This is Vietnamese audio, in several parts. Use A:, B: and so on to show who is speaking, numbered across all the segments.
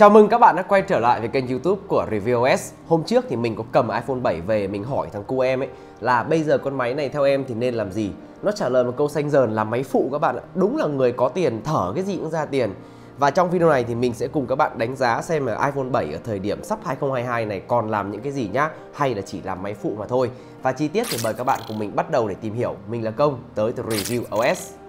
A: Chào mừng các bạn đã quay trở lại với kênh youtube của Review OS Hôm trước thì mình có cầm iPhone 7 về, mình hỏi thằng cu em ấy là bây giờ con máy này theo em thì nên làm gì? Nó trả lời một câu xanh dờn là máy phụ các bạn ạ. Đúng là người có tiền, thở cái gì cũng ra tiền. Và trong video này thì mình sẽ cùng các bạn đánh giá xem là iPhone 7 ở thời điểm sắp 2022 này còn làm những cái gì nhá, Hay là chỉ làm máy phụ mà thôi. Và chi tiết thì mời các bạn cùng mình bắt đầu để tìm hiểu. Mình là Công, tới từ Review OS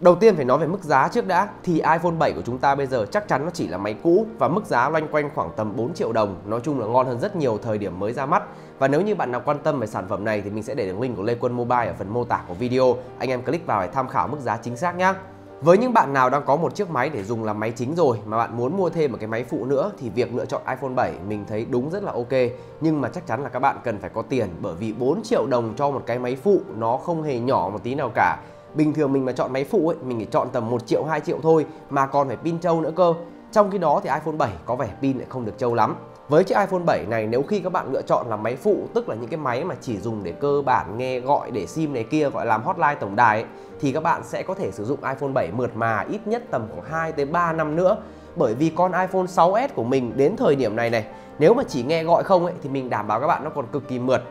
A: Đầu tiên phải nói về mức giá trước đã. Thì iPhone 7 của chúng ta bây giờ chắc chắn nó chỉ là máy cũ Và mức giá loanh quanh khoảng tầm 4 triệu đồng. Nói chung là ngon hơn rất nhiều thời điểm mới ra mắt. Và nếu như bạn nào quan tâm về sản phẩm này Thì mình sẽ để đường link của Lê Quân Mobile ở phần mô tả của video. Anh em click vào để tham khảo mức giá chính xác nhé với những bạn nào đang có một chiếc máy để dùng làm máy chính rồi mà bạn muốn mua thêm một cái máy phụ nữa thì việc lựa chọn iPhone 7 mình thấy đúng rất là ok. Nhưng mà chắc chắn là các bạn cần phải có tiền bởi vì 4 triệu đồng cho một cái máy phụ nó không hề nhỏ một tí nào cả bình thường mình mà chọn máy phụ ấy mình chỉ chọn tầm 1 triệu 2 triệu thôi mà còn phải pin trâu nữa cơ. Trong khi đó thì iPhone 7 có vẻ pin lại không được trâu lắm. Với chiếc iPhone 7 này nếu khi các bạn lựa chọn là máy phụ tức là những cái máy mà chỉ dùng để cơ bản nghe gọi để sim này kia gọi làm hotline tổng đài ấy, thì các bạn sẽ có thể sử dụng iPhone 7 mượt mà ít nhất tầm khoảng 2 tới 3 năm nữa. Bởi vì con iPhone 6s của mình đến thời điểm này này nếu mà chỉ nghe gọi không ấy thì mình đảm bảo các bạn nó còn cực kỳ mượt.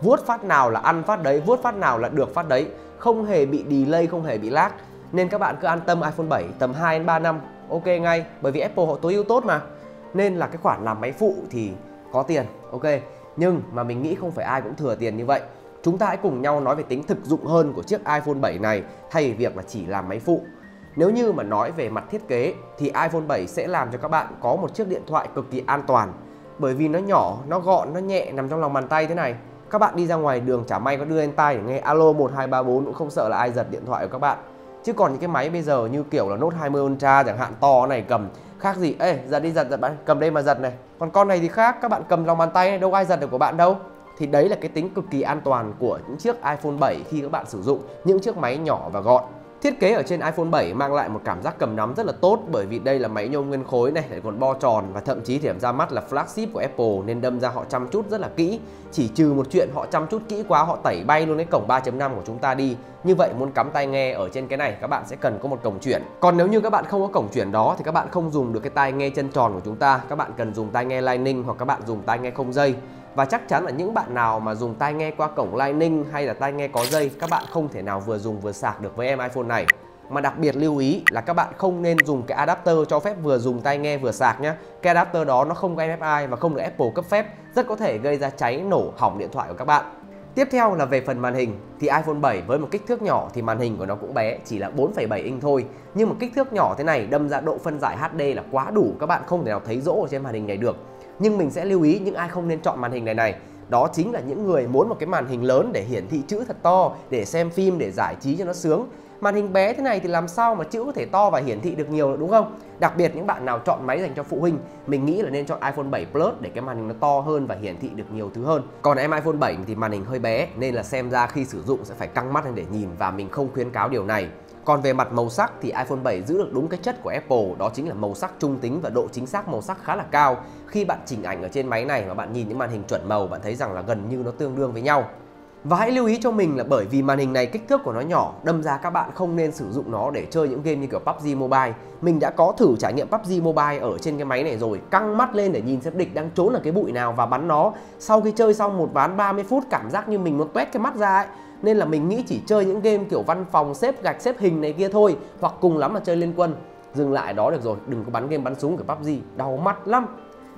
A: Vuốt phát nào là ăn phát đấy vuốt phát nào là được phát đấy không hề bị delay không hề bị lag. Nên các bạn cứ an tâm iPhone 7 tầm 2 đến 3 năm ok ngay. Bởi vì Apple họ tối ưu tốt mà. Nên là cái khoản làm máy phụ thì có tiền ok. Nhưng mà mình nghĩ không phải ai cũng thừa tiền như vậy. Chúng ta hãy cùng nhau nói về tính thực dụng hơn của chiếc iPhone 7 này thay vì việc là chỉ làm máy phụ. Nếu như mà nói về mặt thiết kế thì iPhone 7 sẽ làm cho các bạn có một chiếc điện thoại cực kỳ an toàn. Bởi vì nó nhỏ, nó gọn, nó nhẹ nằm trong lòng bàn tay thế này các bạn đi ra ngoài đường chả may có đưa lên tay để nghe alo 1234 cũng không sợ là ai giật điện thoại của các bạn. Chứ còn những cái máy bây giờ như kiểu là Note 20 Ultra chẳng hạn to này cầm khác gì. Ê giật đi giật giật bạn cầm đây mà giật này. Còn con này thì khác các bạn cầm lòng bàn tay này, đâu ai giật được của bạn đâu. Thì đấy là cái tính cực kỳ an toàn của những chiếc iPhone 7 khi các bạn sử dụng những chiếc máy nhỏ và gọn. Thiết kế ở trên iPhone 7 mang lại một cảm giác cầm nắm rất là tốt bởi vì đây là máy nhôm nguyên khối này, lại còn bo tròn và thậm chí điểm ra mắt là flagship của Apple nên đâm ra họ chăm chút rất là kỹ. Chỉ trừ một chuyện họ chăm chút kỹ quá, họ tẩy bay luôn cái cổng 3.5 của chúng ta đi. Như vậy muốn cắm tai nghe ở trên cái này, các bạn sẽ cần có một cổng chuyển. Còn nếu như các bạn không có cổng chuyển đó thì các bạn không dùng được cái tai nghe chân tròn của chúng ta. Các bạn cần dùng tai nghe Lightning hoặc các bạn dùng tai nghe không dây và chắc chắn là những bạn nào mà dùng tai nghe qua cổng Lightning hay là tai nghe có dây các bạn không thể nào vừa dùng vừa sạc được với em iPhone này. Mà đặc biệt lưu ý là các bạn không nên dùng cái adapter cho phép vừa dùng tai nghe vừa sạc nhé cái adapter đó nó không có MFI và không được Apple cấp phép rất có thể gây ra cháy nổ hỏng điện thoại của các bạn. Tiếp theo là về phần màn hình thì iPhone 7 với một kích thước nhỏ thì màn hình của nó cũng bé chỉ là 4,7 inch thôi. Nhưng mà kích thước nhỏ thế này đâm ra độ phân giải HD là quá đủ các bạn không thể nào thấy rỗ ở trên màn hình này được nhưng mình sẽ lưu ý những ai không nên chọn màn hình này này. Đó chính là những người muốn một cái màn hình lớn để hiển thị chữ thật to, để xem phim, để giải trí cho nó sướng. Màn hình bé thế này thì làm sao mà chữ có thể to và hiển thị được nhiều, đúng không? Đặc biệt những bạn nào chọn máy dành cho phụ huynh, mình nghĩ là nên chọn iPhone 7 Plus để cái màn hình nó to hơn và hiển thị được nhiều thứ hơn. Còn em iPhone 7 thì màn hình hơi bé, nên là xem ra khi sử dụng sẽ phải căng mắt lên để nhìn và mình không khuyến cáo điều này còn về mặt màu sắc thì iPhone 7 giữ được đúng cái chất của Apple, đó chính là màu sắc trung tính và độ chính xác màu sắc khá là cao. Khi bạn chỉnh ảnh ở trên máy này mà bạn nhìn những màn hình chuẩn màu, bạn thấy rằng là gần như nó tương đương với nhau. Và hãy lưu ý cho mình là bởi vì màn hình này kích thước của nó nhỏ, Đâm ra các bạn không nên sử dụng nó để chơi những game như kiểu PUBG Mobile Mình đã có thử trải nghiệm PUBG Mobile ở trên cái máy này rồi, Căng mắt lên để nhìn xem địch đang trốn ở cái bụi nào và bắn nó Sau khi chơi xong một ván 30 phút, cảm giác như mình muốn tuét cái mắt ra ấy nên là mình nghĩ chỉ chơi những game kiểu văn phòng xếp gạch xếp hình này kia thôi hoặc cùng lắm là chơi liên quân. Dừng lại đó được rồi đừng có bắn game bắn súng kiểu PUBG đau mắt lắm.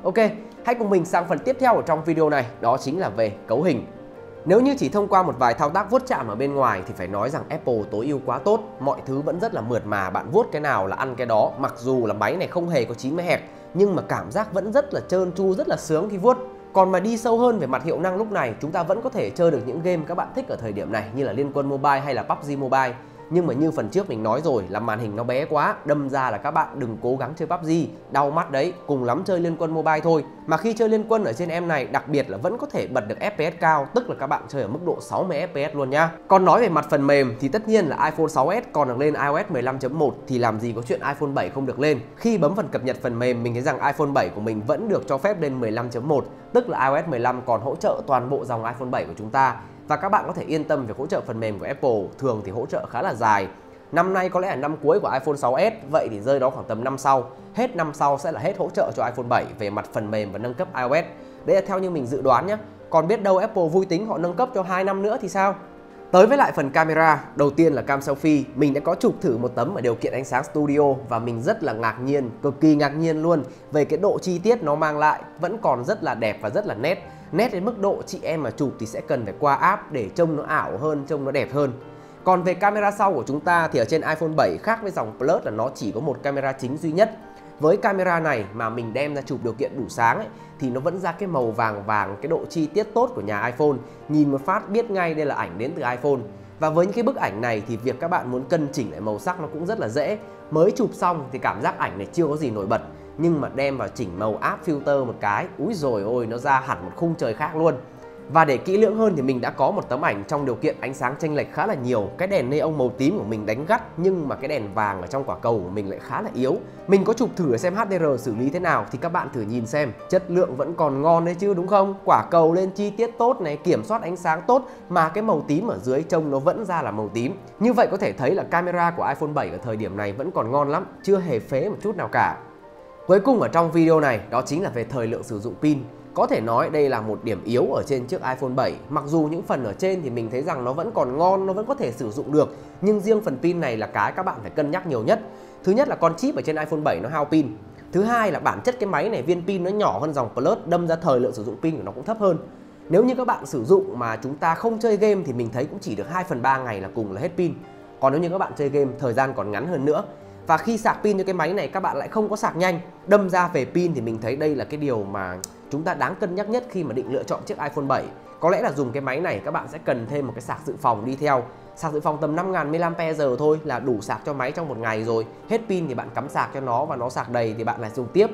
A: Ok hãy cùng mình sang phần tiếp theo ở trong video này đó chính là về cấu hình. Nếu như chỉ thông qua một vài thao tác vuốt chạm ở bên ngoài thì phải nói rằng Apple tối ưu quá tốt Mọi thứ vẫn rất là mượt mà, bạn vuốt cái nào là ăn cái đó Mặc dù là máy này không hề có 90 Hz Nhưng mà cảm giác vẫn rất là trơn tru, rất là sướng khi vuốt còn mà đi sâu hơn về mặt hiệu năng lúc này, chúng ta vẫn có thể chơi được những game các bạn thích ở thời điểm này như là Liên Quân Mobile hay là PUBG Mobile. Nhưng mà như phần trước mình nói rồi là màn hình nó bé quá, đâm ra là các bạn đừng cố gắng chơi PUBG, đau mắt đấy, cùng lắm chơi Liên Quân Mobile thôi. Mà khi chơi Liên Quân ở trên em này đặc biệt là vẫn có thể bật được FPS cao, tức là các bạn chơi ở mức độ 60 FPS luôn nhá. Còn nói về mặt phần mềm thì tất nhiên là iPhone 6s còn được lên iOS 15.1 thì làm gì có chuyện iPhone 7 không được lên. Khi bấm phần cập nhật phần mềm mình thấy rằng iPhone 7 của mình vẫn được cho phép lên 15.1, tức là iOS 15 còn hỗ trợ toàn bộ dòng iPhone 7 của chúng ta và các bạn có thể yên tâm về hỗ trợ phần mềm của Apple, thường thì hỗ trợ khá là dài. Năm nay có lẽ là năm cuối của iPhone 6s, vậy thì rơi đó khoảng tầm năm sau. Hết năm sau sẽ là hết hỗ trợ cho iPhone 7 về mặt phần mềm và nâng cấp iOS. Đấy là theo như mình dự đoán nhé. Còn biết đâu Apple vui tính họ nâng cấp cho 2 năm nữa thì sao? Tới với lại phần camera, đầu tiên là cam selfie, mình đã có chụp thử một tấm ở điều kiện ánh sáng studio và mình rất là ngạc nhiên, cực kỳ ngạc nhiên luôn về cái độ chi tiết nó mang lại, vẫn còn rất là đẹp và rất là nét. Nét đến mức độ chị em mà chụp thì sẽ cần phải qua app để trông nó ảo hơn, trông nó đẹp hơn. Còn về camera sau của chúng ta thì ở trên iPhone 7 khác với dòng Plus là nó chỉ có một camera chính duy nhất. Với camera này mà mình đem ra chụp điều kiện đủ sáng ấy, thì nó vẫn ra cái màu vàng vàng, cái độ chi tiết tốt của nhà iPhone. Nhìn một phát biết ngay đây là ảnh đến từ iPhone. Và với những cái bức ảnh này thì việc các bạn muốn cân chỉnh lại màu sắc nó cũng rất là dễ. Mới chụp xong thì cảm giác ảnh này chưa có gì nổi bật nhưng mà đem vào chỉnh màu áp filter một cái, úi rồi ôi nó ra hẳn một khung trời khác luôn. Và để kỹ lưỡng hơn thì mình đã có một tấm ảnh trong điều kiện ánh sáng chênh lệch khá là nhiều. Cái đèn neon màu tím của mình đánh gắt nhưng mà cái đèn vàng ở trong quả cầu của mình lại khá là yếu. Mình có chụp thử xem HDR xử lý thế nào thì các bạn thử nhìn xem. Chất lượng vẫn còn ngon đấy chứ đúng không? Quả cầu lên chi tiết tốt này, kiểm soát ánh sáng tốt mà cái màu tím ở dưới trông nó vẫn ra là màu tím. Như vậy có thể thấy là camera của iPhone 7 ở thời điểm này vẫn còn ngon lắm, chưa hề phế một chút nào cả. Cuối cùng ở trong video này đó chính là về thời lượng sử dụng pin. Có thể nói đây là một điểm yếu ở trên chiếc iPhone 7 Mặc dù những phần ở trên thì mình thấy rằng nó vẫn còn ngon, nó vẫn có thể sử dụng được Nhưng riêng phần pin này là cái các bạn phải cân nhắc nhiều nhất. Thứ nhất là con chip ở trên iPhone 7 nó hao pin. Thứ hai là bản chất cái máy này viên pin nó nhỏ hơn dòng Plus Đâm ra thời lượng sử dụng pin của nó cũng thấp hơn. Nếu như các bạn sử dụng mà chúng ta không chơi game thì mình thấy cũng chỉ được 2 phần 3 ngày là cùng là hết pin. Còn nếu như các bạn chơi game thời gian còn ngắn hơn nữa và khi sạc pin cho cái máy này, các bạn lại không có sạc nhanh. Đâm ra về pin thì mình thấy đây là cái điều mà chúng ta đáng cân nhắc nhất khi mà định lựa chọn chiếc iPhone 7 có lẽ là dùng cái máy này, các bạn sẽ cần thêm một cái sạc dự phòng đi theo. Sạc dự phòng tầm 5000 mAh thôi là đủ sạc cho máy trong một ngày rồi. Hết pin thì bạn cắm sạc cho nó và nó sạc đầy thì bạn lại dùng tiếp.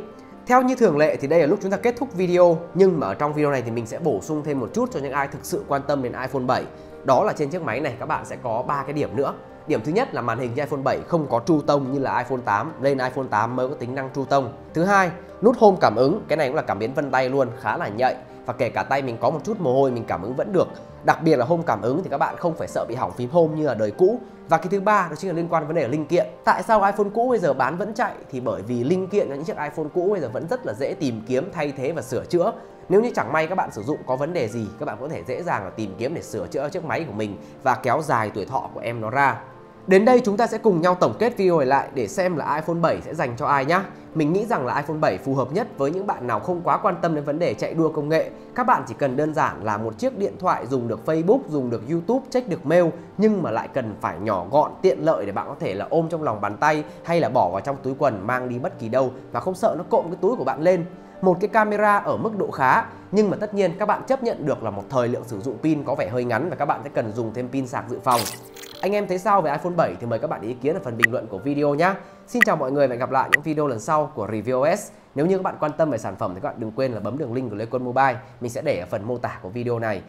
A: Theo như thường lệ thì đây là lúc chúng ta kết thúc video, nhưng mà ở trong video này thì mình sẽ bổ sung thêm một chút cho những ai thực sự quan tâm đến iPhone 7 đó là trên chiếc máy này, các bạn sẽ có ba cái điểm nữa. Điểm thứ nhất là màn hình trên iPhone 7 không có tru tông như là iPhone 8, lên iPhone 8 mới có tính năng tru tông. Thứ hai, nút home cảm ứng, cái này cũng là cảm biến vân tay luôn, khá là nhạy và kể cả tay mình có một chút mồ hôi mình cảm ứng vẫn được. Đặc biệt là home cảm ứng thì các bạn không phải sợ bị hỏng phím home như là đời cũ. Và cái thứ ba đó chính là liên quan vấn đề linh kiện. Tại sao iPhone cũ bây giờ bán vẫn chạy thì bởi vì linh kiện cho những chiếc iPhone cũ bây giờ vẫn rất là dễ tìm kiếm, thay thế và sửa chữa. Nếu như chẳng may các bạn sử dụng có vấn đề gì, các bạn có thể dễ dàng là tìm kiếm để sửa chữa chiếc máy của mình và kéo dài tuổi thọ của em nó ra. Đến đây chúng ta sẽ cùng nhau tổng kết video này lại để xem là iPhone 7 sẽ dành cho ai nhé. Mình nghĩ rằng là iPhone 7 phù hợp nhất với những bạn nào không quá quan tâm đến vấn đề chạy đua công nghệ. Các bạn chỉ cần đơn giản là một chiếc điện thoại dùng được Facebook, dùng được YouTube, check được mail nhưng mà lại cần phải nhỏ gọn, tiện lợi để bạn có thể là ôm trong lòng bàn tay hay là bỏ vào trong túi quần mang đi bất kỳ đâu và không sợ nó cộm cái túi của bạn lên một cái camera ở mức độ khá nhưng mà tất nhiên các bạn chấp nhận được là một thời lượng sử dụng pin có vẻ hơi ngắn và các bạn sẽ cần dùng thêm pin sạc dự phòng anh em thấy sao về iPhone 7 thì mời các bạn ý kiến ở phần bình luận của video nhé. Xin chào mọi người và hẹn gặp lại những video lần sau của Review OS. Nếu như các bạn quan tâm về sản phẩm thì các bạn đừng quên là bấm đường link của Lê Quân Mobile. Mình sẽ để ở phần mô tả của video này.